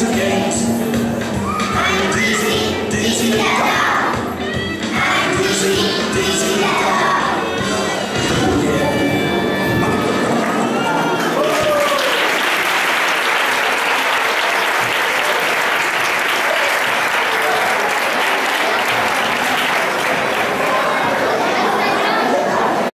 gate. I'm dizzy, dizzy, dizzy.